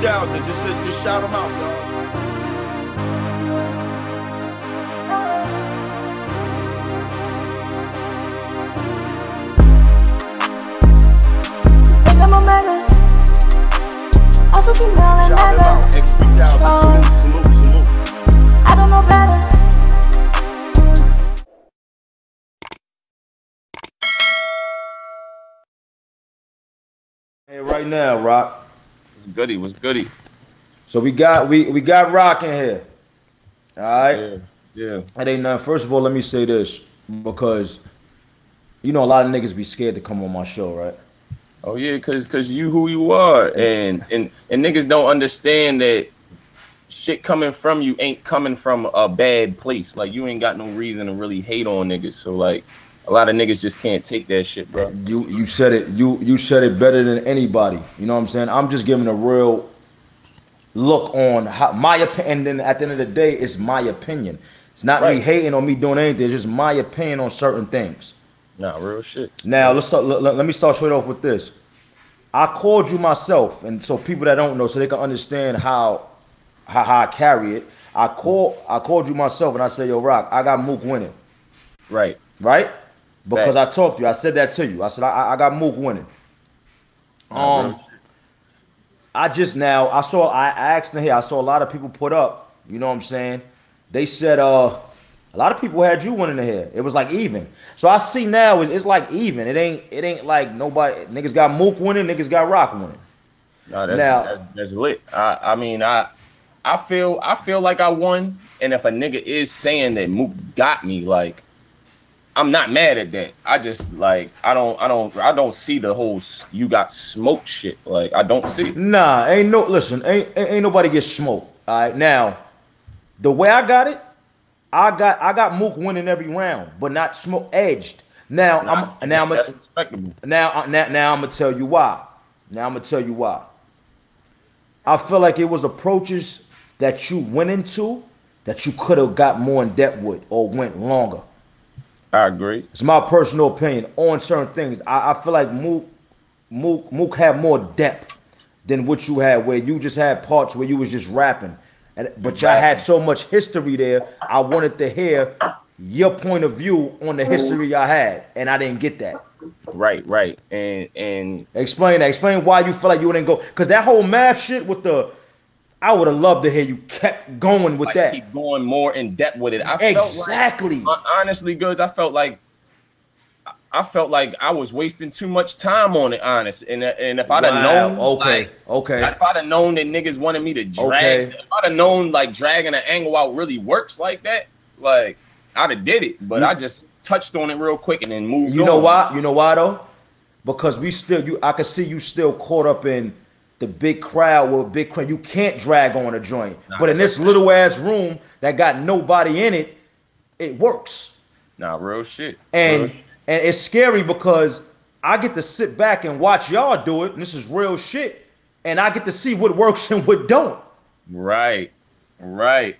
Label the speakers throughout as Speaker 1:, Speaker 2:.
Speaker 1: XP1000. Just just shout them out, y'all.
Speaker 2: Alpha female and
Speaker 1: Shout them out. XP1000. Salute, salute, salute.
Speaker 2: I don't know better.
Speaker 3: Hey, right now,
Speaker 4: Roc. Goody? What's goody?
Speaker 3: So we got we we got Roc in here. All right.
Speaker 4: Yeah, yeah.
Speaker 3: It ain't nothing. First of all, let me say this because you know a lot of niggas be scared to come on my show, right?
Speaker 4: Oh yeah, cause cause you who you are, and and and niggas don't understand that shit coming from you ain't coming from a bad place. Like you ain't got no reason to really hate on niggas. So like a lot of niggas just can't take that shit, bro.
Speaker 3: You you said it. You you said it better than anybody. You know what I'm saying? I'm just giving a real look on how my opinion. And then at the end of the day, it's my opinion. It's not me hating on me doing anything. It's just my opinion on certain things.
Speaker 4: Nah, real shit.
Speaker 3: Now let's start. Let, let me start straight off with this. I called you myself, and so people that don't know, so they can understand how how, how I carry it. I call I called you myself, and I said, "Yo, Roc, I got Mook winning,
Speaker 4: Right.
Speaker 3: right?" Because. I talked to you. I said that to you. I said I, I got Mook winning. Um. I just now I saw I, asked in here. I saw a lot of people put up. You know what I'm saying? They said uh a lot of people had you winning the here. It was like even. So I see now it's, it's like even. It ain't it ain't like nobody niggas got Mook winning, niggas got Roc winning.
Speaker 4: Nah, that's,
Speaker 3: now-
Speaker 4: that's, that's lit. I, I mean, I I feel I feel like I won, and if a nigga is saying that Mook got me, like I'm not mad at that. I just like I don't I don't I don't see the whole you got smoked shit. Like I don't see. it.
Speaker 3: Nah, ain't no listen, ain't ain't nobody get smoked. All right. Now, the way I got it, I got I got Mook winning every round, but not smoke edged. Now
Speaker 4: Nah,
Speaker 3: I'm now I'm
Speaker 4: that's respectable.
Speaker 3: Now, uh, now, now I'm gonna tell you why. Now I'm gonna tell you why. I feel like it was approaches that you went into that you could have got more in depth with or went longer.
Speaker 4: I agree.
Speaker 3: It's my personal opinion on certain things. I, I feel like Mook, Mook, Mook had more depth than what you had, where you just had parts where you was just rapping, and but y'all had so much history there. I wanted to hear your point of view on the history y'all had, and I didn't get that.
Speaker 4: Right, right. And and
Speaker 3: Explain that. Explain why you feel like you didn't go. Cause that whole math shit with the, I would have loved to hear you kept going with
Speaker 4: like
Speaker 3: that.
Speaker 4: keep going more in depth with it. I felt like
Speaker 3: Exactly.
Speaker 4: honestly, Goodz. I felt like I felt like I was wasting too much time on it. Honest, and uh, and if I'd have
Speaker 3: Wow,
Speaker 4: known,
Speaker 3: okay,
Speaker 4: like,
Speaker 3: okay.
Speaker 4: if I'd have known that niggas wanted me to drag,
Speaker 3: Okay.
Speaker 4: if I'd have known like dragging an angle out really works like that, like I'd have did it. But
Speaker 3: You-
Speaker 4: I just touched on it real quick and then moved.
Speaker 3: You know
Speaker 4: on.
Speaker 3: why? You know why though? Because we still you I could see you still caught up in the big crowd with big crowd. You can't drag on a joint.
Speaker 4: Nah,
Speaker 3: but in this little ass room that got nobody in it, it works.
Speaker 4: Nah, real shit.
Speaker 3: And
Speaker 4: Real shit.
Speaker 3: and it's scary because I get to sit back and watch y'all do it, and this is real shit. And I get to see what works and what don't.
Speaker 4: Right, right,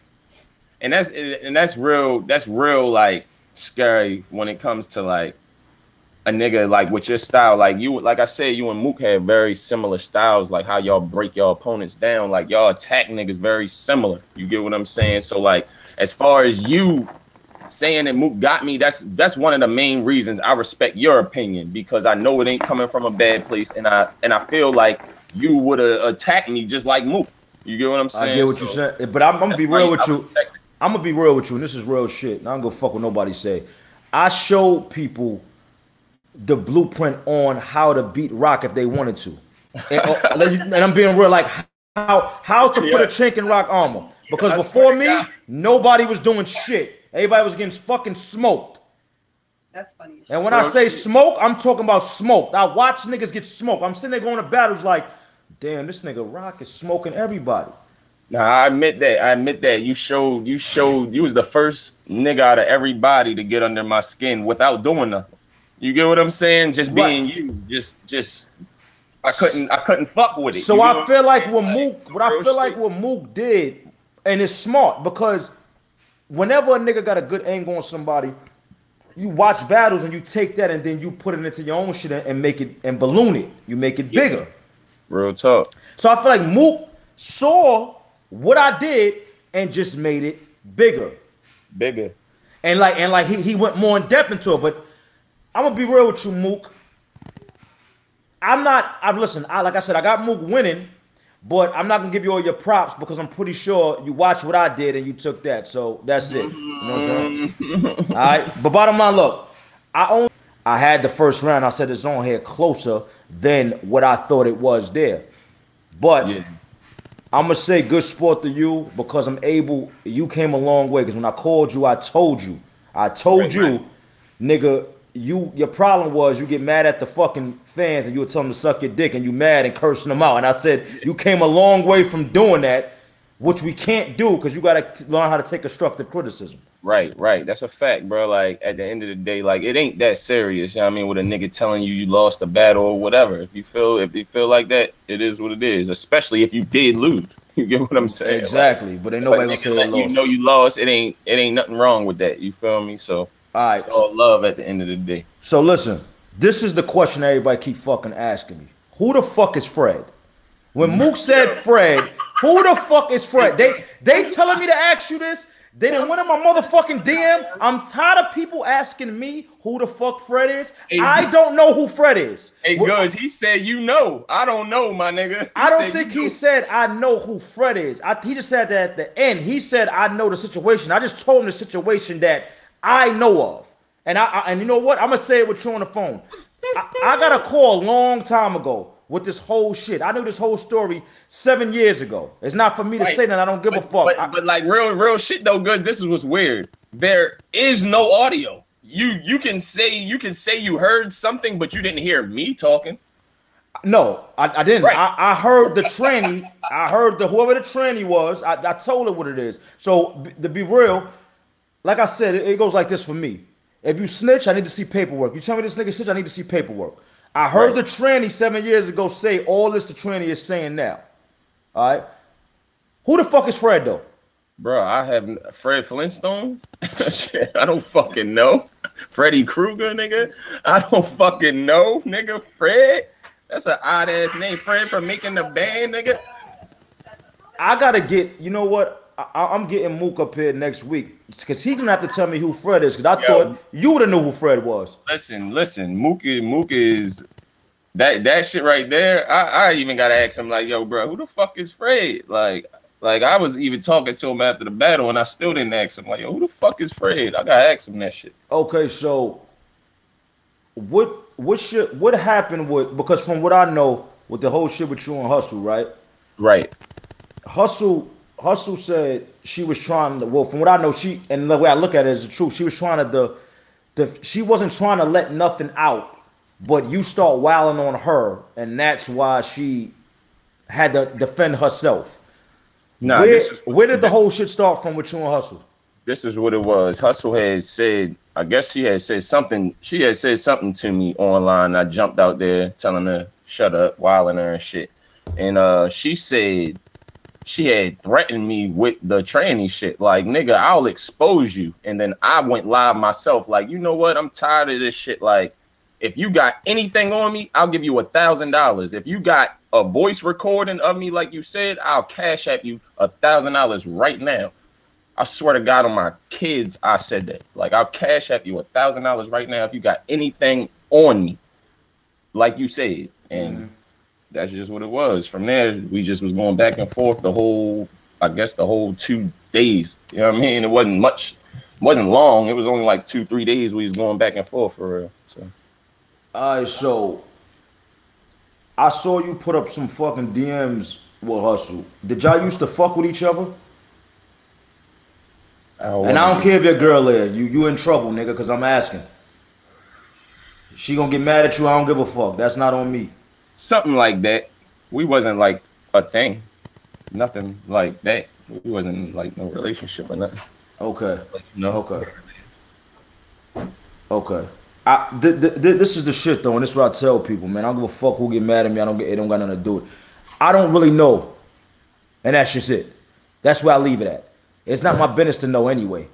Speaker 4: and that's and that's real. That's real like scary when it comes to like a nigga like with your style. Like you, like I said, you and Mook have very similar styles. Like how y'all break your opponents down. Like y'all attack niggas very similar. You get what I'm saying? So like as far as you saying that Mook got me, that's that's one of the main reasons I respect your opinion because I know it ain't coming from a bad place, and I and I feel like you would have attacked me just like Mook. You get what I'm saying?
Speaker 3: I get what
Speaker 4: So-
Speaker 3: you're saying, but I'm, I'm gonna be real with you.
Speaker 4: it.
Speaker 3: I'm gonna be real with you, and this is real shit. And I don't go fuck what nobody say. I show people the blueprint on how to beat Roc if they wanted to, and, uh, and I'm being real, like how how to put
Speaker 4: Yeah.
Speaker 3: a chink in Roc armor. Because
Speaker 4: I
Speaker 3: before me,
Speaker 4: God.
Speaker 3: nobody was doing shit. Everybody was getting fucking smoked.
Speaker 5: That's funny.
Speaker 3: And when I say
Speaker 4: shit.
Speaker 3: smoke, I'm talking about smoked. I watch niggas get smoked. I'm sitting there going to battles like, damn, this nigga Roc is smoking everybody.
Speaker 4: Nah, I admit that. I admit that. You showed you showed you was the first nigga out of everybody to get under my skin without doing nothing. You get what I'm saying? Just
Speaker 3: Right.
Speaker 4: being you. Just just I couldn't I couldn't fuck with it.
Speaker 3: So I feel like what Mook, what I feel like what Mook did, and it's smart because whenever a nigga got a good angle on somebody, you watch battles and you take that and then you put it into your own shit and- make it and balloon it. You make it bigger.
Speaker 4: real talk.
Speaker 3: So I feel like Mook saw what I did and just made it bigger.
Speaker 4: Bigger.
Speaker 3: And like and like he, he went more in depth into it. But I'm gonna be real with you, Mook. I'm not. I've listened. I like I said, I got Mook winning, but I'm not gonna give you all your props because I'm pretty sure you watched what I did and you took that. So that's it. You know what I'm saying? Mm-hmm. all right. But bottom line, look, I only I had the first round. I said it's on here closer than what I thought it was there. But
Speaker 4: Yeah.
Speaker 3: I'm gonna say good sport to you because I'm able. You came a long way because when I called you, I told you, I told
Speaker 4: Right,
Speaker 3: you,
Speaker 4: right.
Speaker 3: nigga, you your problem was you get mad at the fucking fans and you would tell them to suck your dick and you mad and cursing them out. And I said you came a long way from doing that, which we can't do because you gotta t- learn how to take constructive criticism.
Speaker 4: Right, right. That's a fact, bro. Like at the end of the day, like it ain't that serious. You know what I mean? With a nigga telling you you lost a battle or whatever. If you feel if you feel like that, it is what it is. Especially if you did lose. You get what I'm saying? Like,
Speaker 3: Exactly, but ain't nobody gonna say they
Speaker 4: you know you lost. It ain't it ain't nothing wrong with that. You feel me? So
Speaker 3: All right,
Speaker 4: it's all love at the end of the day.
Speaker 3: So listen, this is the question everybody keep fucking asking me. Who the fuck is Fred? When Mook said Fred, who the fuck is Fred? They they telling me to ask you this. They didn't went in my motherfucking DM. I'm tired of people asking me who the fuck Fred is.
Speaker 4: Hey,
Speaker 3: I don't know who Fred is.
Speaker 4: Hey, Goodz, he said you know. I don't know, my nigga. He
Speaker 3: I don't think he
Speaker 4: know.
Speaker 3: said I know who Fred is. I, he just said that at the end. He said I know the situation. I just told him the situation that I know of. And I, I and you know what? I'm gonna say it with you on the phone. I, I got a call a long time ago with this whole shit. I knew this whole story seven years ago. It's not for me to
Speaker 4: Right.
Speaker 3: say that I don't give a fuck.
Speaker 4: but,
Speaker 3: I-
Speaker 4: but like real, real shit though, guys. This is what's weird. There is no audio. You you can say you can say you heard something, but you didn't hear me talking.
Speaker 3: No, I, I didn't.
Speaker 4: Right.
Speaker 3: I, I heard the tranny. I heard the whoever the tranny was. I, I told her what it is. So to be real, like I said, it, it goes like this for me. If you snitch, I need to see paperwork. You tell me this nigga snitch, I need to see paperwork. I heard
Speaker 4: Right.
Speaker 3: the tranny seven years ago say all this the tranny is saying now. All right. Who the fuck is Fred though?
Speaker 4: Bro, I have Fred Flintstone. Shit, I don't fucking know. Freddy Krueger, nigga. I don't fucking know, nigga. Fred. That's an odd ass name. Fred from making the band, nigga.
Speaker 3: I gotta get. You know what? I, I'm getting Mook up here next week because he's gonna have to tell me who Fred is. Because I
Speaker 4: Yo.
Speaker 3: thought you would have knew who Fred was.
Speaker 4: Listen, listen. Mook is Mook is that that shit right there. I, I even gotta ask him like, yo, bro, who the fuck is Fred? Like, like I was even talking to him after the battle, and I still didn't ask him like, yo, who the fuck is Fred? I gotta ask him that shit.
Speaker 3: Okay, so what what shit what happened with because from what I know with the whole shit with you and Hustle, right?
Speaker 4: Right.
Speaker 3: Hustle Hustle said she was trying to well from what I know she and the way I look at it is the truth. She was trying to the the she wasn't trying to let nothing out, but you start wilding on her, and that's why she had to defend herself. Where, where did the whole shit start from with you and Hustle?
Speaker 4: this is what it was. Hustle had said, I guess she had said something. She had said something to me online. I jumped out there telling her shut up, wilding her and shit. And uh, she said she had threatened me with the tranny shit. Like, nigga, I'll expose you. And then I went live myself. Like, you know what? I'm tired of this shit. Like, if you got anything on me, I'll give you a thousand dollars. If you got a voice recording of me, like you said, I'll cash at you a thousand dollars right now. I swear to God on my kids, I said that. Like I'll cash app you a thousand dollars right now if you got anything on me, like you said. And mm-hmm. That's just what it was. From there, we just was going back and forth the whole, I guess the whole two days. You know what I mean? It wasn't much, wasn't long. It was only like two, three days we was going back and forth for real. So
Speaker 3: All right, so I saw you put up some fucking DMs with Hustle. Did y'all used to fuck with each other? And I don't care if your girl there. You you in trouble, nigga, because I'm asking. She gonna get mad at you. I don't give a fuck. That's not on me.
Speaker 4: Something like that. We wasn't like a thing, nothing like that. We wasn't like no relationship or nothing.
Speaker 3: Okay.
Speaker 4: Like, no,
Speaker 3: Okay. Okay. I, th- th- th- this is the shit though, and this is what I tell people, man. I don't give a fuck who get mad at me. I don't get. It don't got nothing to do with. it. I don't really know, and that's just it. That's where I leave it at. It's not my business to know anyway.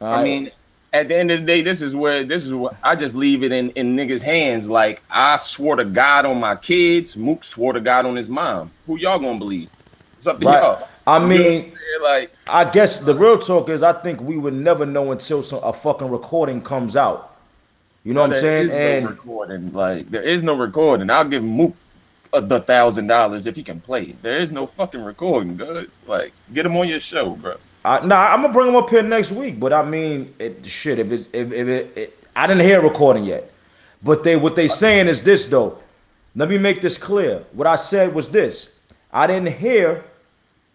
Speaker 4: I mean, at the end of the day, this is where this is what I just leave it in in niggas' hands. Like I swore to God on my kids. Mook swore to God on his mom. Who y'all gonna believe? It's up to
Speaker 3: Right.
Speaker 4: y'all.
Speaker 3: I
Speaker 4: You know what I'm
Speaker 3: mean-
Speaker 4: like
Speaker 3: I guess the real talk is I think we would never know until some, a fucking recording comes out. You know what I'm
Speaker 4: there
Speaker 3: saying?
Speaker 4: is no
Speaker 3: And
Speaker 4: recording. Like there is no recording. I'll give Mook the thousand dollars if he can play it. There is no fucking recording, guys. Like get him on your show, bro.
Speaker 3: Nah, I'm gonna bring him up here next week. But I mean, it, shit. If it's if, if it, it, I didn't hear a recording yet. But they what they saying is this though. Let me make this clear. What I said was this. I didn't hear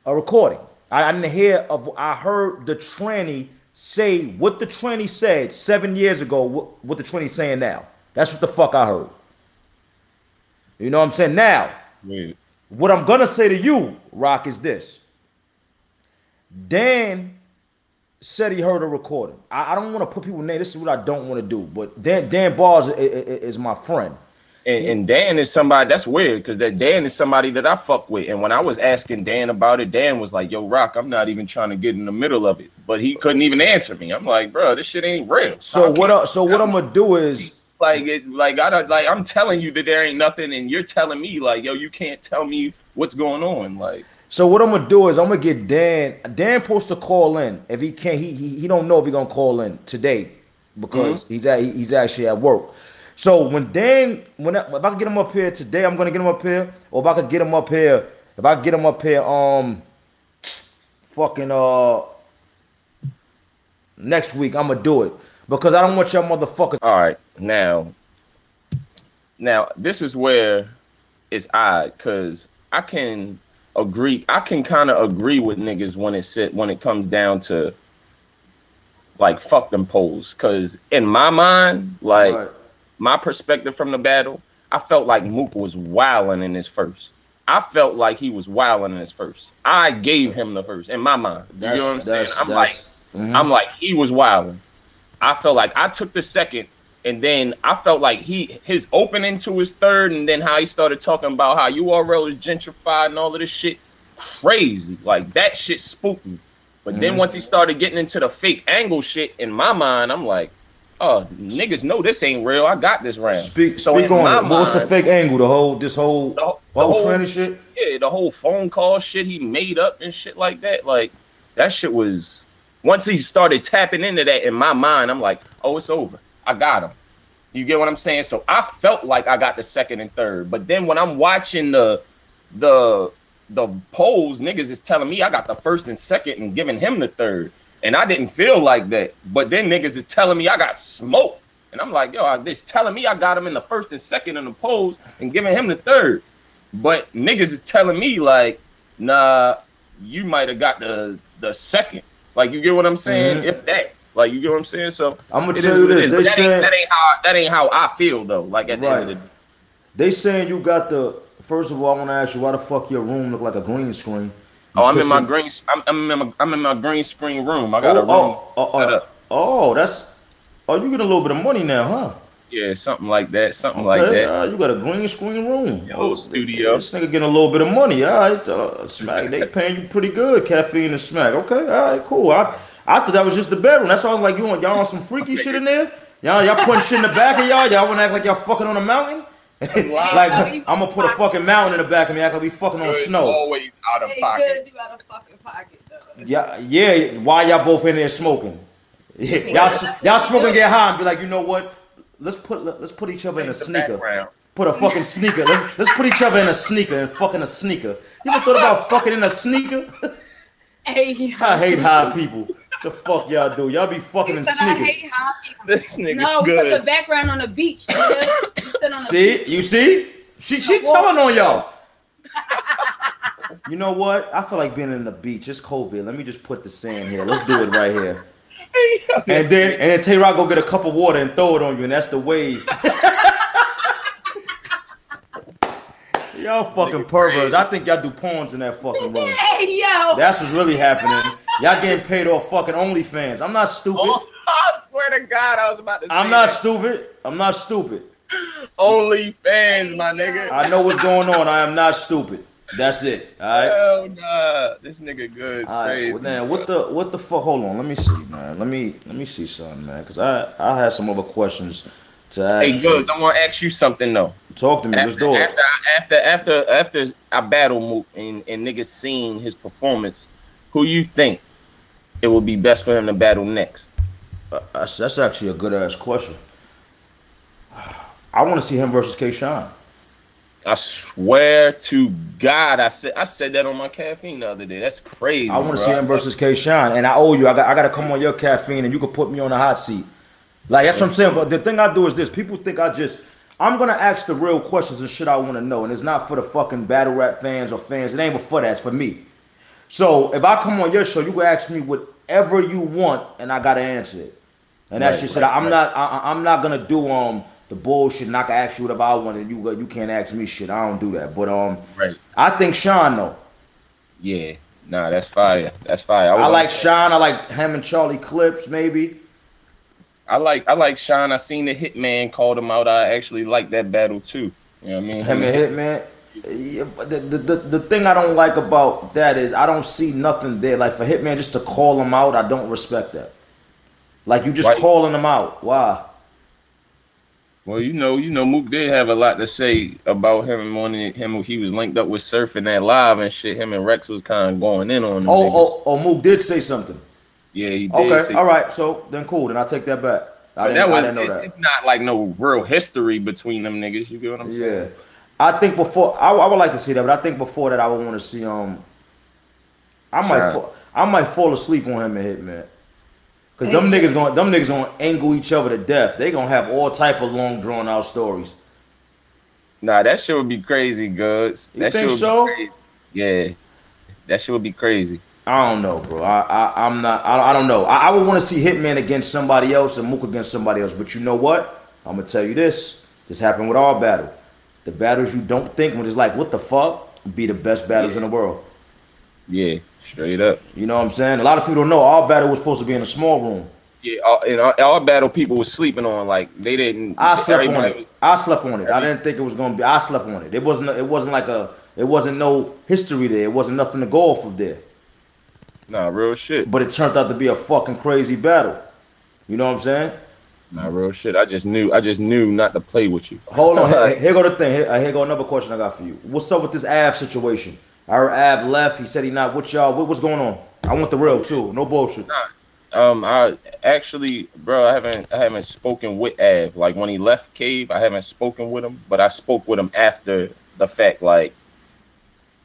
Speaker 3: a recording. I, I didn't hear of. I heard the tranny say what the tranny said seven years ago. What, what the tranny saying now. That's what the fuck I heard. You know what I'm saying? Now, what I'm gonna say to you, Roc, is this. Dan said he heard a recording. I, I don't want to put people name. This is what I don't want to do. But Dan Dan Bars is, is my friend.
Speaker 4: And, and Dan is somebody that's weird because that Dan is somebody that I fuck with. And when I was asking Dan about it, Dan was like, "Yo, Roc, I'm not even trying to get in the middle of it." But he couldn't even answer me. I'm like, "Bro, this shit ain't real."
Speaker 3: So what? I, so what I'm gonna do is
Speaker 4: like it like I don't like I'm telling you that there ain't nothing, and you're telling me like, "Yo, you can't tell me what's going on." Like,
Speaker 3: so what I'm gonna do is I'm gonna get Dan. Dan supposed to call in. If he can't, he he, he don't know if he gonna call in today because he's at he's actually at work. So when Dan, when I, if I can get him up here today, I'm gonna get him up here. Or if I could get him up here, if I get him up here, um, fucking uh, next week, I'm gonna do it because I don't want y'all motherfuckers.
Speaker 4: all right, now, now this is where it's odd because I can agree, I can kind of agree with niggas when it sit when it comes down to like fuck them polls. Cause in my mind, like
Speaker 3: Right.
Speaker 4: my perspective from the battle, I felt like Mook was wilding in his first. I felt like he was wilding in his first. I gave him the first in my mind. You
Speaker 3: That's-
Speaker 4: know what I'm saying? I'm like,
Speaker 3: mhm.
Speaker 4: I'm like, he was wilding. I felt like I took the second, and then I felt like he his opening to his third, and then how he started talking about how URL is gentrified and all of this shit, crazy. Like that shit spooked me. But then
Speaker 3: Mhm.
Speaker 4: once he started getting into the fake angle shit, in my mind, I'm like, oh, niggas know this ain't real. I got this round.
Speaker 3: Speak,
Speaker 4: So
Speaker 3: speak
Speaker 4: in
Speaker 3: on
Speaker 4: my
Speaker 3: it. What's the fake angle? The whole, this whole,
Speaker 4: The whole- the
Speaker 3: whole, tranny shit.
Speaker 4: Yeah, the whole phone call shit he made up and shit like that. Like that shit was once he started tapping into that in my mind, I'm like, oh, it's over. I got him. You get what I'm saying? So I felt like I got the second and third. But then when I'm watching the the the polls, niggas is telling me I got the first and second and giving him the third. And I didn't feel like that. But then niggas is telling me I got smoked. And I'm like, yo, this telling me I got him in the first and second in the polls and giving him the third. But niggas is telling me like, nah, you might have got the the second. Like you get what I'm saying?
Speaker 3: Mhm.
Speaker 4: If that. Like you get what I'm saying? So
Speaker 3: I'm gonna tell you this. They
Speaker 4: that, ain't, that ain't how that ain't how I feel though. Like at the end of the
Speaker 3: Right. They saying you got the. First of all, I want to ask you why the fuck your room look like a green screen?
Speaker 4: Oh, I'm in my green. I'm, I'm in my I'm in my green screen room. I got
Speaker 3: Oh,
Speaker 4: a room.
Speaker 3: oh, oh, oh, oh, that's. Oh, you get a little bit of money now, huh?
Speaker 4: Yeah, something like that. Something
Speaker 3: Okay,
Speaker 4: like that.
Speaker 3: uh, you got a green screen room.
Speaker 4: Yo,
Speaker 3: Oh,
Speaker 4: studio.
Speaker 3: This nigga getting a little bit of money. All right, uh, smack. They paying you pretty good, caffeine and smack. Okay, all right, cool. I I thought that was just the bedroom. That's why I was like, you want y'all on some freaky shit in there? Y'all y'all putting shit in the back of y'all. Y'all want to act like y'all fucking on a mountain? like I'm gonna put a fucking mountain in the back of me. Act like be fucking on
Speaker 4: It's
Speaker 3: snow.
Speaker 4: Always out of
Speaker 5: Hey,
Speaker 4: pocket.
Speaker 5: good, you out of fucking pocket though.
Speaker 3: Yeah, yeah. Why y'all both in there smoking? Yeah, y'all y'all smoking get high and be like, you know what? Let's put let's put each other in a sneaker. Put a fucking sneaker. Let's, let's put each other in a sneaker and fucking a sneaker. You ever thought about fucking in a sneaker?
Speaker 5: Hey.
Speaker 3: I hate high people. The fuck y'all do? Y'all be fucking in
Speaker 5: He I
Speaker 3: sneakers.
Speaker 5: hate.
Speaker 4: This nigga
Speaker 5: No, we
Speaker 4: good.
Speaker 5: put the background on the beach. nigga. You on
Speaker 3: See?
Speaker 5: beach.
Speaker 3: You see? She she telling on y'all. You know what? I feel like being in the beach. It's COVID. Let me just put the sand here. Let's do it right here. And then and then Tay Roc go get a cup of water and throw it on you, and that's the wave. y'all fucking perverts. I think y'all do porns in that fucking room.
Speaker 5: Hey, yo.
Speaker 3: That's what's really happening. Y'all getting paid off fucking OnlyFans. I'm not oh, stupid.
Speaker 4: Oh, I swear to God, I was about to say
Speaker 3: I'm not
Speaker 4: that.
Speaker 3: stupid. I'm not stupid.
Speaker 4: Only fans, my nigga.
Speaker 3: I know what's going on. I am not stupid. That's it. All right.
Speaker 4: Hell nah. This nigga good. It's
Speaker 3: All right.
Speaker 4: crazy.
Speaker 3: Well, then, what the what the fuck? Hold on. Let me see, man. Let me let me see something, man. Cause I I had some other questions To ask
Speaker 4: Hey,
Speaker 3: you.
Speaker 4: Goodz, I want to ask you something though.
Speaker 3: Talk to me. Let's
Speaker 4: After,
Speaker 3: do it.
Speaker 4: after, after, after, after I battle Mook and, and niggas seen his performance, who you think it would be best for him to battle next?
Speaker 3: Uh, That's, that's actually a good ass question. I want to see him versus K. Shine.
Speaker 4: I swear to God, I said I said that on my caffeine the other day. That's crazy.
Speaker 3: I want to see him versus K. Shine, and I owe you. I got, I got to come on your caffeine, and you can put me on the hot seat. Like that's what I'm saying. But the thing I do is this: people think I just. I'm gonna ask the real questions and shit I want to know, and it's not for the fucking battle rap fans or fans. It ain't for that. It's for me. So if I come on your show, you can ask me whatever you want, and I gotta answer it. And that's
Speaker 4: Right,
Speaker 3: just it.
Speaker 4: right,
Speaker 3: I'm
Speaker 4: right.
Speaker 3: not. I, I'm not gonna do um the bullshit. And I can ask you whatever I want, and you go- you can't ask me shit. I don't do that. But um,
Speaker 4: Right.
Speaker 3: I think Sean though.
Speaker 4: Yeah. Nah, that's fire. That's fire. was
Speaker 3: I like Sean. I like him and Charlie Clips maybe.
Speaker 4: I like I like Sean. I seen the Hitman called him out. I actually like that battle too. You know what I mean?
Speaker 3: Him and Hitman. Yeah, but the, the, the, thing I don't like about that is I don't see nothing there. Like for Hitman just to call him out, I don't respect that. Like you just
Speaker 4: Why-
Speaker 3: calling him out. Why?
Speaker 4: Well, you know, you know, Mook did have a lot to say about him when him he was linked up with surfing that live and shit. Him and Rex was kind of going in on him.
Speaker 3: Oh, oh, oh, Mook did say something.
Speaker 4: yeah, he did.
Speaker 3: Okay, all right. So then cool. Then I take that back. I didn't,
Speaker 4: that
Speaker 3: I
Speaker 4: was
Speaker 3: didn't know
Speaker 4: it's,
Speaker 3: that.
Speaker 4: it's not like no real history between them niggas. You get what I'm saying?
Speaker 3: Yeah, I think before I, I would like to see that, but I think before that I would want to see um. I might
Speaker 4: Sure.
Speaker 3: fall, I might fall asleep on him and Hitman. Cause them niggas going them niggas gonna angle each other to death. They gonna have all type of long drawn out stories.
Speaker 4: Nah, that shit would be crazy, Goodz.
Speaker 3: You
Speaker 4: that
Speaker 3: think
Speaker 4: shit would
Speaker 3: so?
Speaker 4: Crazy. Yeah, that shit would be crazy.
Speaker 3: I don't know, bro. I, I I'm not. I, I don't know. I, I would want to see Hitman against somebody else and Mook against somebody else. But you know what? I'm gonna tell you this. This happened with our battle. The battles you don't think when it's like, what the fuck, be the best battles in the world.
Speaker 4: Yeah, straight up.
Speaker 3: You know what I'm saying? A lot of people don't know our battle was supposed to be in a small room.
Speaker 4: Yeah, all, and all battle people was sleeping on like they didn't.
Speaker 3: I slept on it. I slept on it. I didn't think it was gonna be. I slept on it. It wasn't. It wasn't like a. It wasn't no history there. It wasn't nothing to go off of there.
Speaker 4: Nah, real shit.
Speaker 3: But it turned out to be a fucking crazy battle. You know what I'm saying?
Speaker 4: Nah, real shit. I just knew. I just knew not to play with you.
Speaker 3: Hold on. Here, here go the thing. Here, here go another question I got for you. What's up with this Ave situation? Our Ave left. He said he not with y'all. What, what's going on? I want the real too. No bullshit.
Speaker 4: Um, I actually, bro, I haven't, I haven't spoken with Ave. Like when he left Cave, I haven't spoken with him, but I spoke with him after the fact. Like,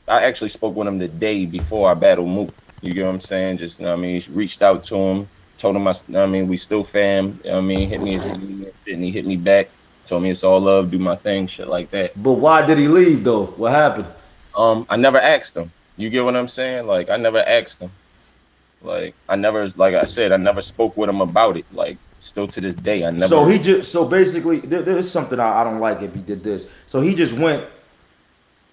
Speaker 4: I actually spoke with him the day before I battled Mook. You get what I'm saying? Just, you know what I mean, reached out to him, told him I, you know what I mean, we still fam. You know what I mean, hit me, and he hit me back. Told me it's all love, do my thing, shit like that.
Speaker 3: But why did he leave though? What happened?
Speaker 4: Um, I never asked him. You get what I'm saying? Like I never asked him. Like I never, like I said, I never spoke with him about it. Like still to this day, I never.
Speaker 3: So he just so basically there, there's something I, I don't like if he did this. So he just went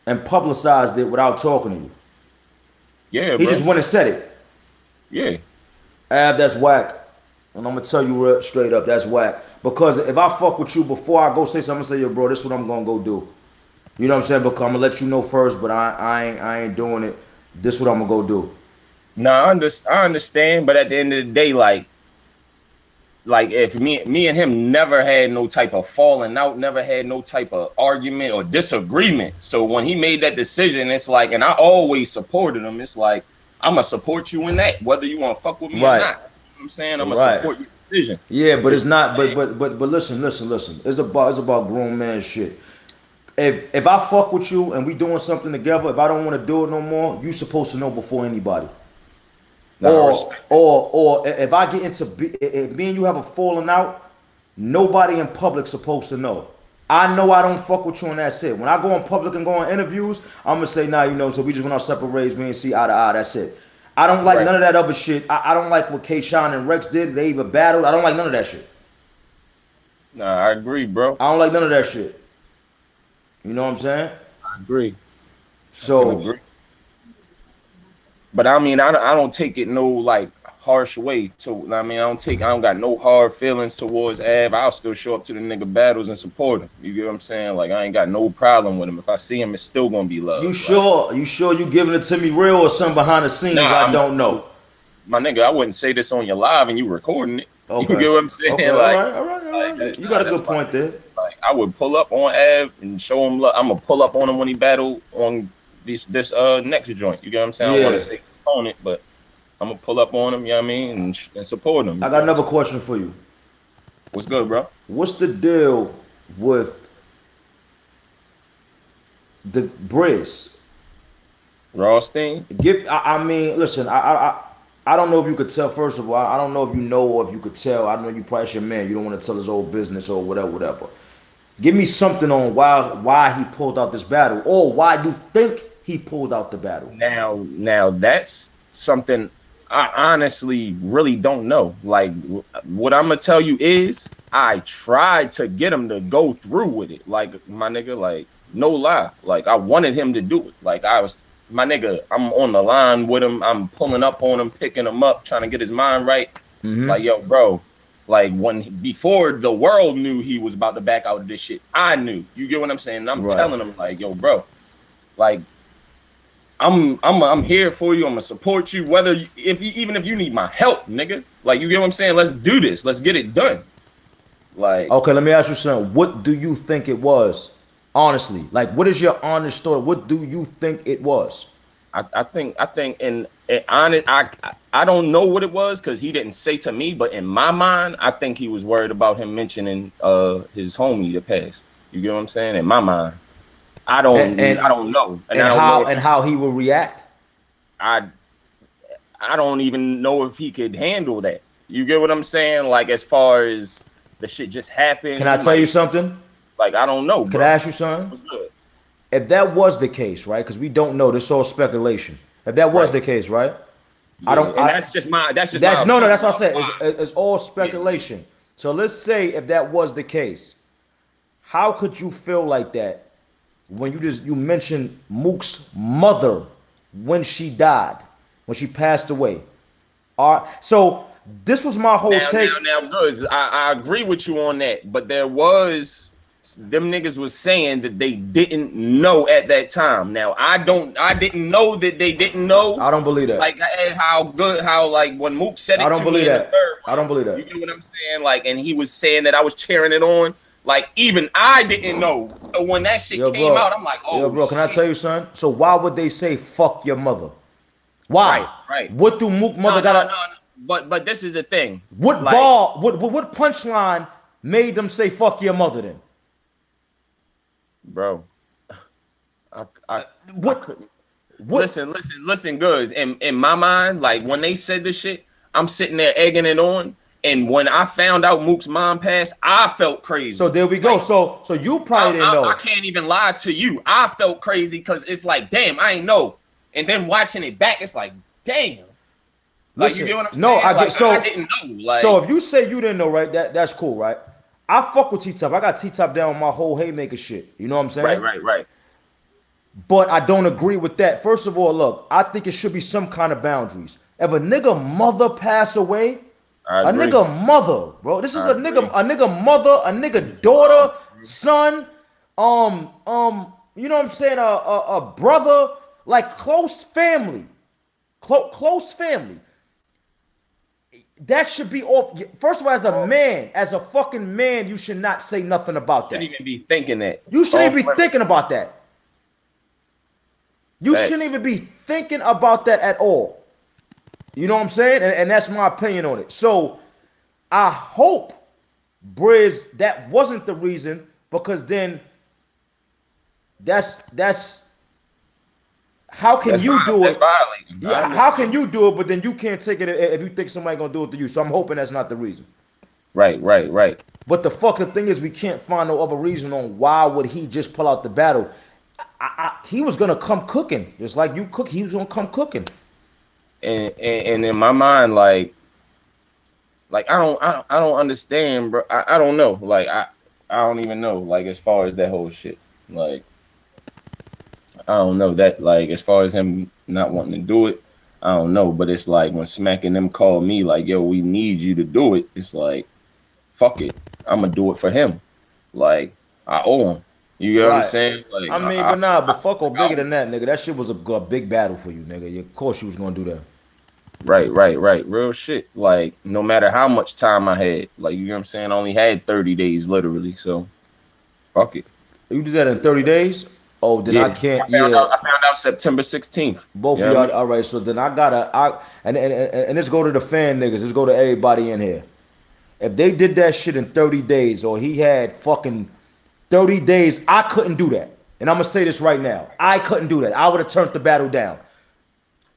Speaker 3: and publicized it without talking to you.
Speaker 4: yeah,
Speaker 3: He
Speaker 4: bro.
Speaker 3: just went and said it.
Speaker 4: yeah,
Speaker 3: Ab, that's whack. And I'm gonna tell you straight up, that's whack. Because if I fuck with you before I go say something, I'm gonna say, yo, bro, this is what I'm gonna go do. You know what I'm saying? Because I'm gonna let you know first, but I, I ain't I ain't doing it. This is what I'm gonna go do.
Speaker 4: No, I, under, I understand, but at the end of the day, like, like if me, me and him never had no type of falling out, never had no type of argument or disagreement. So when he made that decision, it's like, and I always supported him. It's like I'm gonna support you in that, whether you want to fuck with me
Speaker 3: Right.
Speaker 4: or not. You know what I'm saying I'm gonna
Speaker 3: Right.
Speaker 4: support your decision.
Speaker 3: Yeah, but it's not. But but but but listen, listen, listen. It's about it's about grown man shit. If if I fuck with you and we doing something together, if I don't want to do it no more, you supposed to know before anybody.
Speaker 4: Nah,
Speaker 3: or, or or if I get into be- if me and you have a falling out, nobody in public supposed to know. I know I don't fuck with you and that's it. When I go in public and go on interviews, I'm gonna say, nah, you know, so we just went our separate ways, we ain't see eye to eye, that's it. I don't like
Speaker 4: Right.
Speaker 3: none of that other shit. I, I don't like what K. Shine and Rex did. They even battled. I don't like none of that shit.
Speaker 4: Nah, I agree, bro.
Speaker 3: I don't like none of that shit. You know what I'm saying?
Speaker 4: I agree. I
Speaker 3: So
Speaker 4: agree. But I mean, I, I don't take it no like harsh way. To I mean, I don't take I don't got no hard feelings towards Ave. I'll still show up to the nigga battles and support him. You get what I'm saying? Like I ain't got no problem with him. If I see him, it's still gonna be love.
Speaker 3: you
Speaker 4: Like,
Speaker 3: sure? You sure you giving it to me real or something behind the scenes?
Speaker 4: Nah,
Speaker 3: I
Speaker 4: I'm-
Speaker 3: don't know.
Speaker 4: my nigga, I wouldn't say this on your live and you recording it.
Speaker 3: Okay.
Speaker 4: You get what I'm saying?
Speaker 3: Okay,
Speaker 4: like,
Speaker 3: all right, all right, all right.
Speaker 4: like,
Speaker 3: you got a good point
Speaker 4: fine.
Speaker 3: there.
Speaker 4: like I would pull up on Ave and show him. Look, I'm gonna pull up on him when he battle on this this uh next joint. You get what I'm saying? I don't want
Speaker 3: Yeah.
Speaker 4: to say opponent, but I'm gonna pull up on him. You know what I mean? And, and support him.
Speaker 3: I got another question for you.
Speaker 4: What's good, bro?
Speaker 3: What's the deal with the Brizz?
Speaker 4: Rawsteen.
Speaker 3: Give I, I mean, listen, I, I I don't know if you could tell. First of all, I don't know if you know or if you could tell. I know you probably your man. You don't want to tell his old business or whatever, whatever. Give me something on why why he pulled out this battle, or why you think he pulled out the battle.
Speaker 4: Now, now that's something I honestly really don't know. Like, what I'm gonna tell you is, I tried to get him to go through with it. Like, my nigga, like, no lie. Like, I wanted him to do it. Like, I was, my nigga, I'm on the line with him. I'm pulling up on him, picking him up, trying to get his mind right.
Speaker 3: Mhm.
Speaker 4: Like, yo, bro. Like when before the world knew he was about to back out of this shit, I knew. You get what I'm saying? And I'm
Speaker 3: Right.
Speaker 4: telling him like, yo, bro, like I'm I'm I'm here for you. I'm gonna support you, whether you, if you even if you need my help, nigga. Like you get what I'm saying? Let's do this. Let's get it done. Like
Speaker 3: Okay, let me ask you something. What do you think it was? Honestly, like, what is your honest story? What do you think it was?
Speaker 4: I, I think I think in, in honest I I don't know what it was because he didn't say to me, but in my mind, I think he was worried about him mentioning uh his homie that passed. You get what I'm saying? In my mind, I don't
Speaker 3: And- and-
Speaker 4: I don't know,
Speaker 3: And
Speaker 4: I don't
Speaker 3: how
Speaker 4: know if-
Speaker 3: and how he will react?
Speaker 4: I I don't even know if he could handle that. You get what I'm saying? Like as far as the shit just happened.
Speaker 3: Can I tell
Speaker 4: like,
Speaker 3: you something?
Speaker 4: Like I don't know.
Speaker 3: Can
Speaker 4: bro.
Speaker 3: I ask you something? If that was the case, right? Because we don't know. This is all speculation. If that was
Speaker 4: Right.
Speaker 3: the case, right? I don't.
Speaker 4: And
Speaker 3: I,
Speaker 4: that's just my. That's just.
Speaker 3: that's no, no. That's what I said. It's, it's all speculation. So let's say if that was the case, how could you feel like that when you just you mentioned Mook's mother when she died, when she passed away? All right. So this was my whole
Speaker 4: now,
Speaker 3: take.
Speaker 4: now, now, Goodz. I, I agree with you on that, but there was them niggas was saying that they didn't know at that time. Now I don't. I didn't know that they didn't know.
Speaker 3: I don't believe that.
Speaker 4: like how good how like when Mook said it
Speaker 3: I don't believe that.
Speaker 4: third
Speaker 3: I don't believe that.
Speaker 4: You know what I'm saying? Like, and he was saying that I was cheering it on. Like, even I didn't know. So when that shit
Speaker 3: Yo,
Speaker 4: came
Speaker 3: bro.
Speaker 4: out, I'm like, oh,
Speaker 3: Yo, bro, can I tell you something? So why would they say fuck your mother? Why?
Speaker 4: Right, right.
Speaker 3: What do Mook mother
Speaker 4: no,
Speaker 3: got?
Speaker 4: no, no. But but this is the thing.
Speaker 3: What
Speaker 4: Like,
Speaker 3: ball? What, what what punchline made them say fuck your mother? Then
Speaker 4: bro? I, I, uh,
Speaker 3: what?
Speaker 4: I couldn't-
Speaker 3: What?
Speaker 4: Listen, listen, listen, Goodz. In in my mind, like when they said this shit, I'm sitting there egging it on. And when I found out Mook's mom passed, I felt crazy.
Speaker 3: So there we go.
Speaker 4: Like,
Speaker 3: So so you
Speaker 4: I,
Speaker 3: probably didn't
Speaker 4: I-
Speaker 3: know.
Speaker 4: I can't even lie to you. I felt crazy because it's like, damn, I ain't know. And then watching it back, it's like, damn. Like
Speaker 3: Listen,
Speaker 4: you get what I'm
Speaker 3: no,
Speaker 4: saying?
Speaker 3: I get- so-
Speaker 4: I didn't know. Like
Speaker 3: so if you say you didn't know, right? That that's cool, right? I fuck with T Top. I got T Top down on my whole haymaker shit. You know what I'm saying?
Speaker 4: right, right, right.
Speaker 3: But I don't agree with that. First of all, look, I think it should be some kind of boundaries. If a nigga mother pass away, a nigga mother, bro. This is
Speaker 4: I
Speaker 3: a nigga, a nigga mother, a nigga daughter, son, um, um, you know what I'm saying? A, a, a brother, like close family, Clo- close family. That should be off. First of all, as a man, as a fucking man, you should not say nothing about that.
Speaker 4: Shouldn't even be thinking that.
Speaker 3: You shouldn't even be thinking about that. You shouldn't even be thinking about that at all. You know what I'm saying? And, and that's my opinion on it. So I hope, Brizz, that wasn't the reason because then that's that's how can
Speaker 4: That's
Speaker 3: you do it? Yeah, how can you do it, but then you can't take it if you think somebody gonna do it to you? So I'm hoping that's not the reason.
Speaker 4: Right, right, right.
Speaker 3: But the fucking thing is, we can't find no other reason on why would he just pull out the battle. I, I, he was gonna come cooking, just like you cook. He was gonna come cooking.
Speaker 4: And, and in my mind, like, like I don't, I, I don't understand, bro. I, I don't know. Like, I, I don't even know. Like, as far as that whole shit, like, I don't know that. Like, as far as him not wanting to do it, I don't know. But it's like when Smack and them call me, like, yo, we need you to do it. It's like, fuck it, I'm gonna do it for him. Like, I owe him. You get what I'm saying? Like,
Speaker 3: I mean, but nah, but fuck or bigger than that, nigga. That shit was a, a big battle for you, nigga. Of course, you was gonna do that.
Speaker 4: Right, right, right. Real shit. Like no matter how much time I had, like you know what I'm saying, I only had 30 days literally. So fuck it.
Speaker 3: You did that in 30 days? Oh, then I can't.
Speaker 4: I found,
Speaker 3: yeah.
Speaker 4: out, I found out September 16th.
Speaker 3: Both
Speaker 4: You
Speaker 3: of y'all, all right. So then I gotta, I and, and and and let's go to the fan niggas. Let's go to everybody in here. If they did that shit in 30 days, or he had fucking 30 days, I couldn't do that. And I'm gonna say this right now. I couldn't do that. I would have turned the battle down.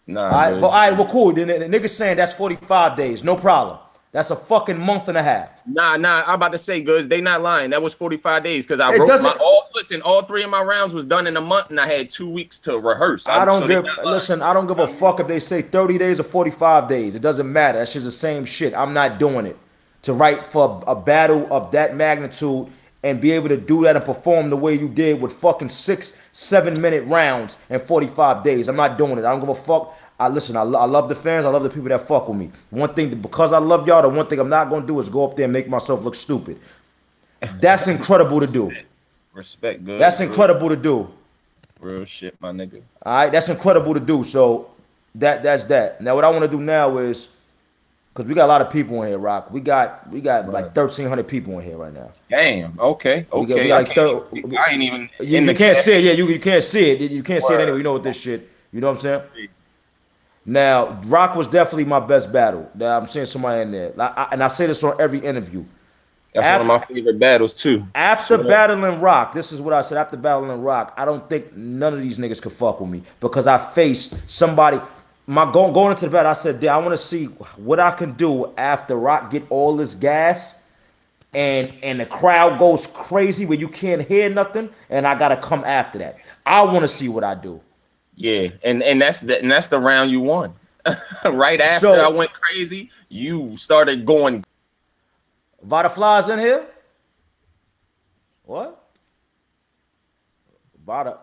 Speaker 4: Nah,
Speaker 3: All right, well, all right, well, cool. Then the nigga saying that's 45 days, no problem. That's a fucking month and a half.
Speaker 4: Nah, nah. I'm about to say, Goodz. They not lying. That was 45 days because I
Speaker 3: It
Speaker 4: wrote my all. Listen, all three of my rounds was done in a month, and I had two weeks to rehearse.
Speaker 3: I don't
Speaker 4: so
Speaker 3: give. Listen, I don't give a fuck if they say 30 days or 45 days. It doesn't matter. That's just the same shit. I'm not doing it. To write for a battle of that magnitude and be able to do that and perform the way you did with fucking six, seven minute rounds in 45 days. I'm not doing it. I don't give a fuck. I listen. I, lo- I love the fans. I love the people that fuck with me. One thing, because I love y'all, the one thing I'm not gonna do is go up there and make myself look stupid. That's incredible to do.
Speaker 4: Respect, good.
Speaker 3: That's incredible to do.
Speaker 4: Real shit, my nigga.
Speaker 3: All right, that's incredible to do. So that that's that. Now what I want to do now is because we got a lot of people in here, Roc. We got we got like thirteen hundred people in here right now.
Speaker 4: Damn. Okay.
Speaker 3: We
Speaker 4: Okay.
Speaker 3: got- we got
Speaker 4: I,
Speaker 3: like
Speaker 4: can't
Speaker 3: third-
Speaker 4: even I ain't even.
Speaker 3: You,
Speaker 4: in
Speaker 3: you
Speaker 4: the
Speaker 3: can't
Speaker 4: chat.
Speaker 3: see it, yeah. You, you can't see it. You can't see it
Speaker 4: Word.
Speaker 3: anyway. You know what this shit. You know what I'm saying? Now, Roc was definitely my best battle. Now, I'm seeing somebody in there, I, I- and I say this on every interview.
Speaker 4: That's one of my favorite battles too.
Speaker 3: After
Speaker 4: Sure.
Speaker 3: battling Roc, this is what I said. After battling Roc, I don't think none of these niggas could fuck with me because I faced somebody. My going going into the battle, I said, "Damn, I want to see what I can do after Roc get all this gas, and and the crowd goes crazy where you can't hear nothing, and I gotta come after that. I want to see what I do.
Speaker 4: Yeah, and and that's the and that's the round you won. right after
Speaker 3: So-
Speaker 4: I went crazy, you started going.
Speaker 3: Vada flies in here. What? Vada.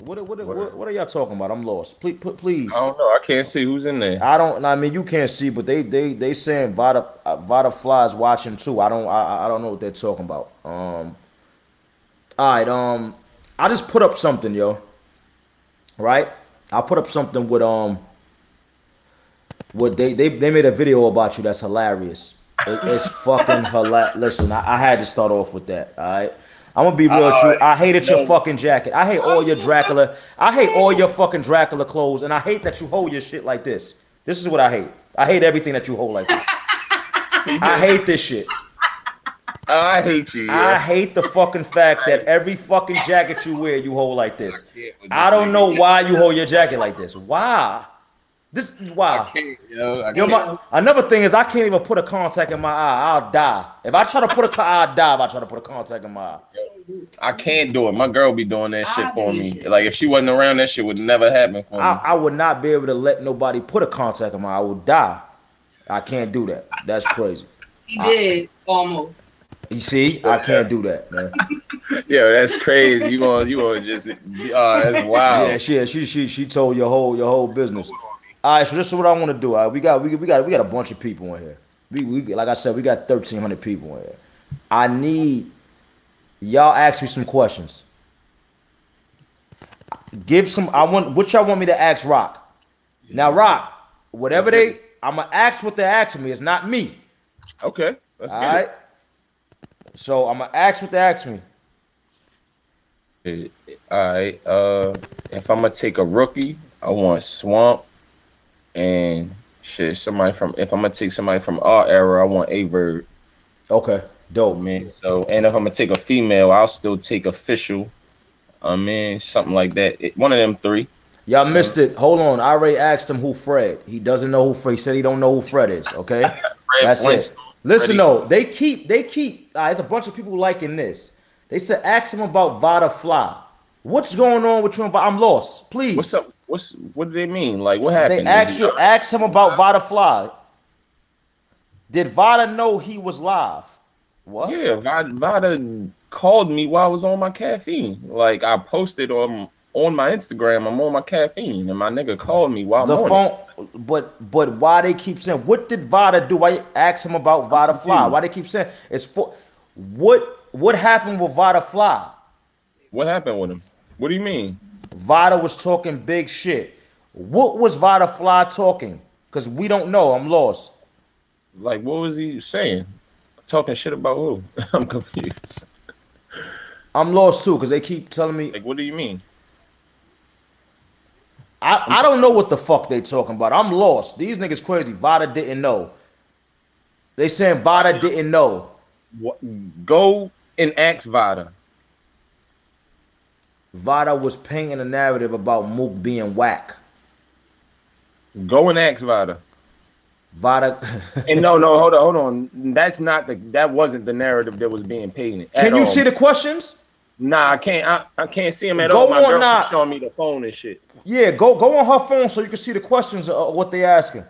Speaker 3: What, what, what, what, are y'all talking about? I'm lost. Please, please.
Speaker 4: I don't know. I can't see who's in there.
Speaker 3: I don't. I mean, you can't see, but they they they saying Vada uh, Vada flies watching too. I don't. I, I don't know what they're talking about. Um. All right. Um. I just put up something, yo. Right. I put up something with um. What they they they made a video about you that's hilarious. It- it's fucking hilarious. Listen, I, I had to start off with that. All right. I'm gonna be real with you. I hated your uh, fucking jacket. I hate all your Dracula. I hate all your fucking Dracula clothes, and I hate that you hold your shit like this. This is what I hate. I hate everything that you hold like this. I hate this shit.
Speaker 4: Oh, I hate you.
Speaker 3: I hate the fucking fact that every fucking jacket you wear, you hold like this. I don't know why you hold your jacket like this. Why? This why?
Speaker 4: Yo, I
Speaker 3: Yo, my, another thing is I can't even put a contact in my eye. I'll die. If I try to put a co- I'll die if I try to put a contact in my eye.
Speaker 4: I can't do it. My girl be doing that shit
Speaker 5: I
Speaker 4: for me.
Speaker 5: shit.
Speaker 4: Like if she wasn't around, that shit would never happen for me.
Speaker 3: I, I would not be able to let nobody put a contact in my eye. I would die. I can't do that. That's crazy.
Speaker 5: He did almost.
Speaker 3: You see, I can't do that, man.
Speaker 4: Yo, that's crazy. You gonna you gonna just uh that's wild.
Speaker 3: Yeah, she, she, she, she told your whole, your whole business. All right, so this is what I want to do. All right, we got, we, we got, we got a bunch of people in here. We, we, like I said, we got thirteen hundred people in here. I need y'all ask me some questions. Give some. I want what y'all want me to ask Roc. Now, Roc, whatever they, I'm gonna ask what they're asking me. It's not me.
Speaker 4: Okay, let's
Speaker 3: All right. So I'm gonna ask what they ask me.
Speaker 4: All right. Uh, if I'm gonna take a rookie, I want Swamp and shit. Somebody from if I'm gonna take somebody from our era, I want Averb.
Speaker 3: Okay, dope.
Speaker 4: Man, so and if I'm gonna take a female, I'll still take official. I mean, something like that. It- one of them three.
Speaker 3: Y'all missed it. Hold on. I already asked him who Fred. He doesn't know who Fred. He said he don't know who Fred is. Okay, that's it. Listen,
Speaker 4: Freddie.
Speaker 3: though, they keep they keep. Uh, there's a bunch of people liking this. They said ask him about Vada Fly. What's going on with you? I'm lost. Please.
Speaker 4: What's up? What's what do they mean? Like what happened?
Speaker 3: They
Speaker 4: asked
Speaker 3: you. him about Vada Fly. Did Vada know he was live? What?
Speaker 4: Yeah, Vada, Vada called me while I was on my caffeine. Like I posted on on my Instagram, I'm on my caffeine, and my nigga called me while
Speaker 3: The
Speaker 4: I'm it.
Speaker 3: phone, but but why they keep saying what did Vada do? Why ask him about Vada Fly? Why they keep saying it's for what what happened with Vada Fly?
Speaker 4: What happened with him? What do you mean?
Speaker 3: Vada was talking big shit. What was Vada Fly talking? Cause we don't know. I'm lost.
Speaker 4: Like, what was he saying? Talking shit about who? I'm confused.
Speaker 3: I'm lost too, cause they keep telling me
Speaker 4: Like, what do you mean?
Speaker 3: I, I don't know what the fuck they talking about. I'm lost. These niggas crazy. Vada didn't know. They saying Vada didn't know.
Speaker 4: What, go and ask Vada.
Speaker 3: Vada was painting a narrative about Mook being whack.
Speaker 4: Go and ask Vada.
Speaker 3: Vada.
Speaker 4: And no, no, hold on, hold on. That's not the that wasn't the narrative that was being painted.
Speaker 3: Can you
Speaker 4: all.
Speaker 3: see the questions?
Speaker 4: Nah, I can't. I, I can't see him at
Speaker 3: Go
Speaker 4: all. My
Speaker 3: on
Speaker 4: girl
Speaker 3: now.
Speaker 4: keeps showing me the phone and shit.
Speaker 3: Yeah, go go on her phone so you can see the questions of what they asking.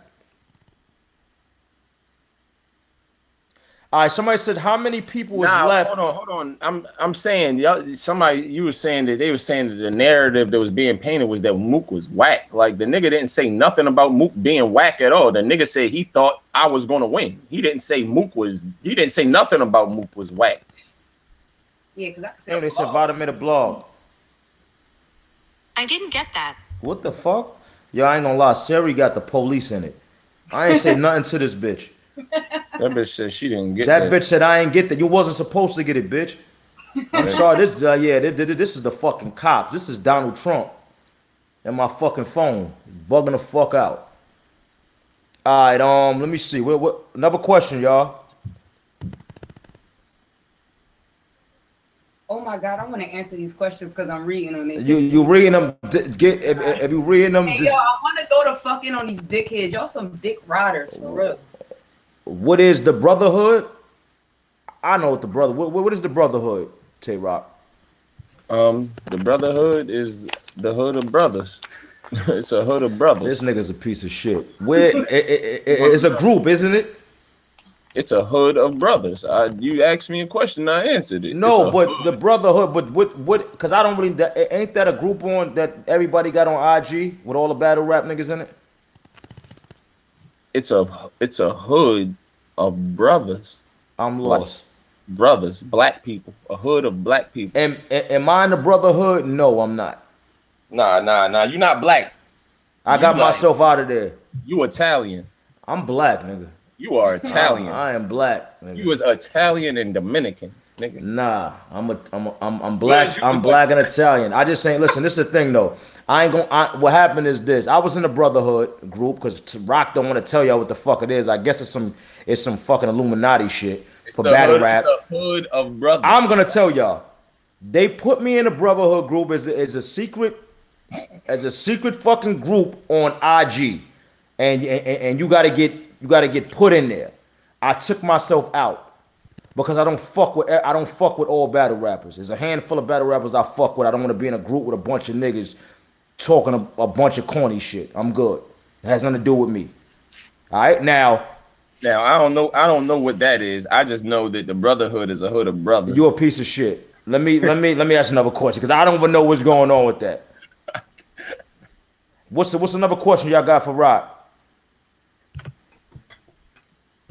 Speaker 3: All right, somebody said how many people was
Speaker 4: Nah,
Speaker 3: left?
Speaker 4: hold on, hold on. I'm I'm saying y'all, somebody you were saying that they were saying that the narrative that was being painted was that Mook was whack. Like the nigga didn't say nothing about Mook being whack at all. The nigga said he thought I was gonna win. He didn't say Mook was. He didn't say nothing about Mook was whack.
Speaker 5: Yeah, because I
Speaker 3: Damn,
Speaker 5: said
Speaker 3: they said Vada made a blog.
Speaker 6: I didn't get that.
Speaker 3: What the fuck? Yo, I ain't gonna lie, Siri got the police in it. I ain't say nothing to this bitch.
Speaker 4: That bitch said she didn't get
Speaker 3: That
Speaker 4: that.
Speaker 3: bitch said I ain't get that. You wasn't supposed to get it, bitch. I'm sorry. This, uh, yeah, this, this- this is the fucking cops. This is Donald Trump and my fucking phone bugging the fuck out. All right, um, let me see. What, what? Another question, y'all.
Speaker 5: Oh my god, I want to answer these questions because I'm reading them. it.
Speaker 3: You you reading them? d- Get if, if you reading them?
Speaker 5: Hey,
Speaker 3: Just,
Speaker 5: yo, I want to go to fucking on these dickheads. Y'all some dick riders for real.
Speaker 3: What is the brotherhood? I know what the brother. What, what is the brotherhood? Tay Roc.
Speaker 4: Um, the brotherhood is the hood of brothers. it's a hood of brothers.
Speaker 3: This nigga's a piece of shit. Where it, it, it- it's a group, isn't it?
Speaker 4: It's a hood of brothers. I, you asked me a question, I answered it.
Speaker 3: No, but
Speaker 4: hood.
Speaker 3: the brotherhood. But what what? Because I don't really. That, ain't that a group on that everybody got on IG with all the battle rap niggas in it?
Speaker 4: it's a it's a hood of brothers,
Speaker 3: I'm
Speaker 4: Like-
Speaker 3: lost.
Speaker 4: brothers, black people, a hood of black people.
Speaker 3: Am, am I in the brotherhood? No, I'm not.
Speaker 4: Nah, nah, nah. You're not black.
Speaker 3: I
Speaker 4: You
Speaker 3: got
Speaker 4: like-
Speaker 3: myself out of there.
Speaker 4: You Italian.
Speaker 3: I'm black, nigga.
Speaker 4: You are Italian.
Speaker 3: I am black. Nigga.
Speaker 4: you was Italian and Dominican, nigga.
Speaker 3: Nah, I'm a, I'm a, I'm, I'm black.
Speaker 4: you
Speaker 3: I'm black and Italian. I just saying. Listen, this is the thing though. I ain't gonna. I, what happened is this. I was in the Brotherhood group because Roc don't want to tell y'all what the fuck it is. I guess it's some it's some fucking Illuminati shit for
Speaker 4: The
Speaker 3: battle
Speaker 4: hood,
Speaker 3: rap.
Speaker 4: it's the hood of brothers.
Speaker 3: I'm gonna tell y'all. They put me in a Brotherhood group as a, as a secret, as a secret fucking group on IG, and and, and you gotta get you gotta get put in there. I took myself out because I don't fuck with I don't fuck with all battle rappers. There's a handful of battle rappers I fuck with. I don't want to be in a group with a bunch of niggas talking a, a bunch of corny shit. I'm good. It has nothing to do with me. All right, now
Speaker 4: now I don't know. I don't know what that is. I just know that the brotherhood is a hood of brothers.
Speaker 3: You're a piece of shit. Let me let me let me ask another question because I don't even know what's going on with that. What's the, what's another question y'all got for Roc?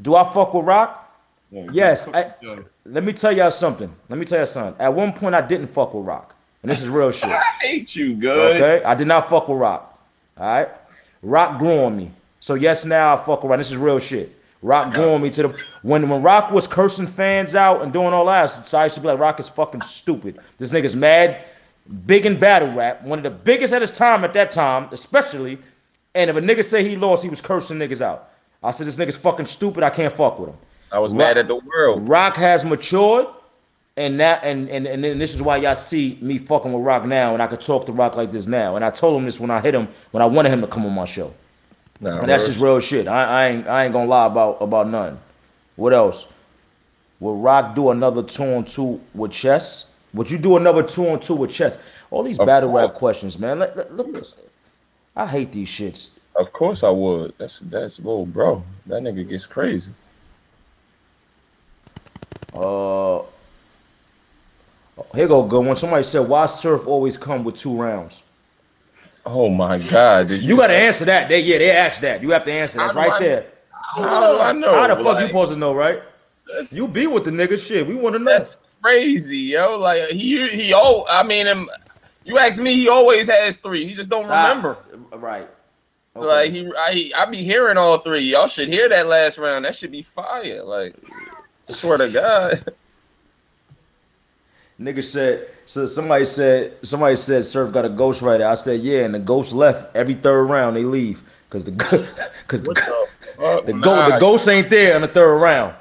Speaker 3: Do I fuck with Roc? Yes. I, let me tell y'all something. Let me tell y'all something. At one point, I didn't fuck with Roc, and this is real shit.
Speaker 4: I hate you, good.
Speaker 3: Okay, I did not fuck with Roc. All right, Roc grew on me. So yes, now I fuck with Roc. This is real shit. Roc grew on me to the when when Roc was cursing fans out and doing all that. So I used to be like, Roc is fucking stupid. This nigga's mad, big in battle rap, one of the biggest at his time at that time, especially. And if a nigga say he lost, he was cursing niggas out. I said this nigga's fucking stupid. I can't fuck with him.
Speaker 4: I was mad at the world.
Speaker 3: Roc has matured, and that and and and then this is why y'all see me fucking with Roc now, and I could talk to Roc like this now. And I told him this when I hit him when I wanted him to come on my show.
Speaker 4: Nah,
Speaker 3: And that's just real shit. I, I ain't I ain't gonna lie about about none. What else? Will Roc do another two on two with chess? Would you do another two on two with chess? All these
Speaker 4: Of
Speaker 3: battle rap questions, man. Look, look, look, I hate these shits.
Speaker 4: Of course I would. That's that's little bro. That nigga gets crazy.
Speaker 3: Uh, here go good one. Somebody said, "Why Surf always come with two rounds?"
Speaker 4: Oh my god! Did you?
Speaker 3: You gotta answer that. They yeah, they asked that. You have to answer. That's
Speaker 4: do
Speaker 3: right
Speaker 4: I-
Speaker 3: there.
Speaker 4: How do I know?
Speaker 3: How the fuck you
Speaker 4: Like,
Speaker 3: supposed to know, right? You be with the nigga shit. We want to know.
Speaker 4: That's crazy, yo. Like he he oh I mean him. You ask me, he always has three. He just don't remember.
Speaker 3: Right. Okay.
Speaker 4: Like he, I, I be hearing all three. Y'all should hear that last round. That should be fire. Like, swear to God.
Speaker 3: Nigga said, so somebody said, somebody said Surf got a ghostwriter. I said, yeah, and the ghost left every third round. They leave because the because the,
Speaker 4: the
Speaker 3: the, go, the ghost ain't there in the third round.